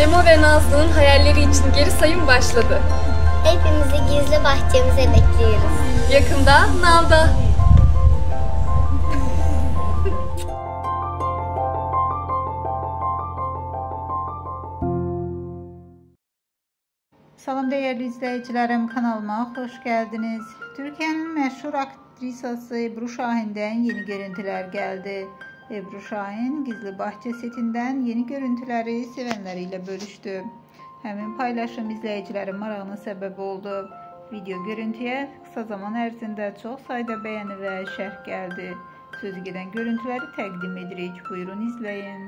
Memo ve Nazlı'nın hayalleri için geri sayım başladı. Hepimizi gizli bahçemize bekliyoruz. Yakında Nal'da. Salam değerli izleyicilerim kanalıma hoş geldiniz. Türkiye'nin meşhur aktrisası Ebru Şahin'den yeni görüntüler geldi. Ebru Şahin Gizli Bahçe setindən yeni görüntüləri sevənləri ilə bölüşdü. Həmin paylaşım izləyicilərin marağına səbəb oldu. Video görüntüyə qısa zaman ərzində çox sayda bəyəni və şərh gəldi. Sözü gedən görüntüləri təqdim edirik. Buyurun izləyin.